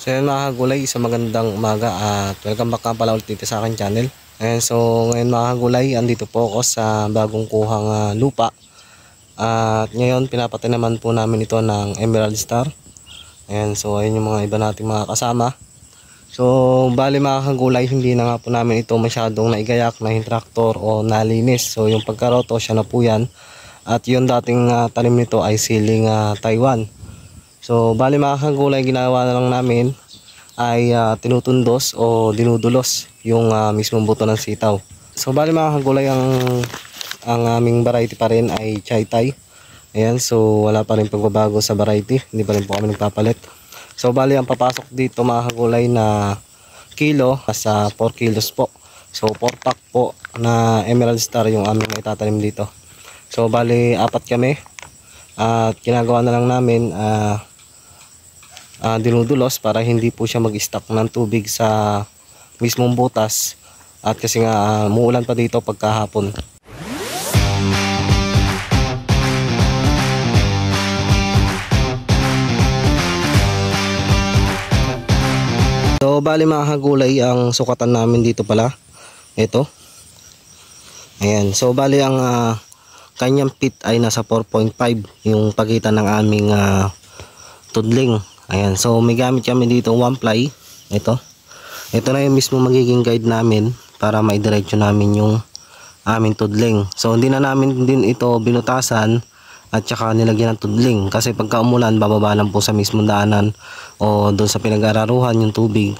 So yun mga kagulay, isang magandang umaga at welcome back pala ulit dito sa akin channel. Ayan, so ngayon mga kagulay, andito po ako sa bagong kuhang ah, lupa. At ngayon pinapatay naman po namin ito ng Emerald Star. Ayan, so ayun yung mga iba nating mga kasama. So bali mga kagulay, hindi na nga po namin ito masyadong naigayak na traktor o nalinis. So yung pagkaroto, siya na po yan. At yung dating ah, tanim nito ay siling ah, Taiwan. So, bali mga kagulay, ginawa na lang namin ay ah, tinutundos o dinudulos yung ah, mismong buto ng sitaw. So, bali mga kagulay, ang, ang aming variety pa rin ay chai tai. Ayan, so wala pa rin pagbabago sa variety. Hindi pa rin po kami nagpapalit. So, bali ang papasok dito mga kagulay na kilo sa 4 kilos po. So, 4 pack po na Emerald Star yung aming maitatanim dito. So, bali apat kami. At ginagawa na lang namin ah ah, dinudulos para hindi po siya mag-stock ng tubig sa mismong butas at kasi nga ah, muulan pa dito pagkahapon. So bali mga kagulay ang sukatan namin dito pala. Ito. Ayan. So bali ang ah, kanyang pit ay nasa 4.5 yung pagitan ng aming ah, tudling. Ayan, so may gamit kami dito one ply. Ito. Ito na yung mismo magiging guide namin para maidiretso namin yung aming tudling. So hindi na namin din ito binutasan at saka nilagyan ng tudling kasi pagka umulan bababa lang po sa mismong daanan o doon sa pinag-araruhan yung tubig.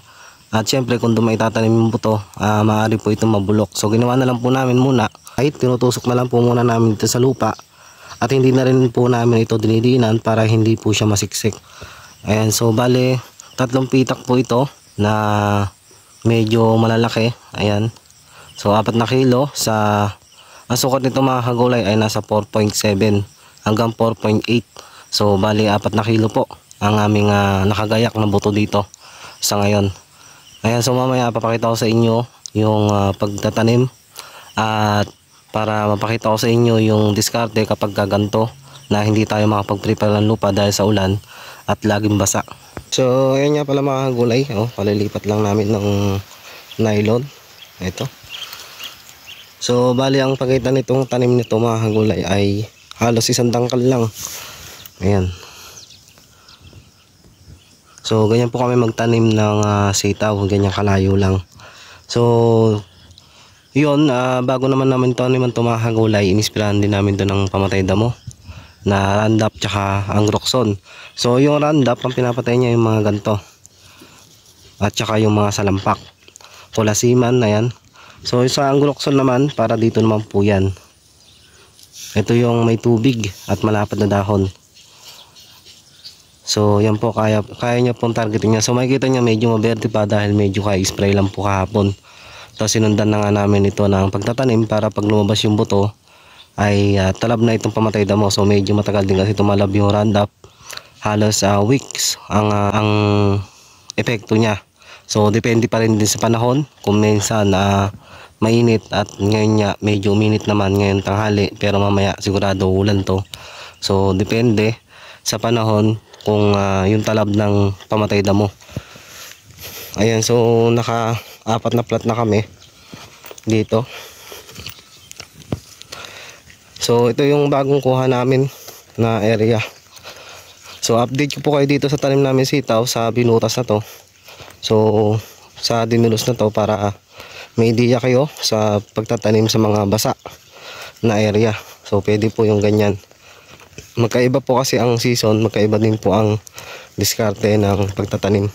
At syempre kung doon maitatanim yung buto, ah, maaari po itong mabulok. So ginawa na lang po namin muna kahit tinutusok na lang po muna namin dito sa lupa at hindi na rin po namin ito dinidinan para hindi po siya masiksik. Ayan, so bale, tatlong pitak po ito na medyo malalaki. Ayan. So, apat na kilo sa ang sukat nito mga kagulay ay nasa 4.7 hanggang 4.8. So, bali, apat na kilo po ang aming ah, nakagayak na buto dito sa ngayon. Ayan, so mamaya papakita ko sa inyo yung ah, pagtatanim at para mapakita ko sa inyo yung diskarte kapag gaganto na hindi tayo makapag-prepare ng lupa dahil sa ulan at laging basa. So, ayan nga pala mga gulay. Oh, palilipat lang namin ng nylon. Ito. So, bali ang pagitan nitong tanim nito mga gulay ay halos isang dangkal lang. Ayan. So, ganyan po kami magtanim ng ah, sitaw. Ganyan kalayo lang. So, yun, ah, bago naman namin ito naman ito mga inispirahan din namin ito ng pamatay damo na randap tsaka ang roxon. So yung randap ang pinapatay niya yung mga ganto. At tsaka yung mga salampak. Kulasiman na yan. So sa ang roxon naman para dito naman po yan. Ito yung may tubig at malapad na dahon. So yan po kaya kaya niya pong targeting niya. So makikita niya medyo maberde pa dahil medyo kaya spray lang po kahapon. Tapos sinundan na nga namin ito ng pagtatanim para pag lumabas yung buto ay ah, talab na itong pamatay damo. So medyo matagal din kasi tumalab yung roundup. Halos ah, weeks ang ah, ang epekto niya. So depende pa rin din sa panahon kung minsan na mainit at ngayon niya medyo uminit naman ngayon tanghali pero mamaya sigurado ulan to. So depende sa panahon kung ah, yung talab ng pamatay damo. Ayan so naka apat na plat na kami dito So ito yung bagong kuha namin na area. So update ko po kayo dito sa tanim namin sitaw sa binutas na to. So sa dinulos na to para may idea kayo sa pagtatanim sa mga basa na area. So pwede po yung ganyan. Magkaiba po kasi ang season, magkaiba din po ang diskarte ng pagtatanim.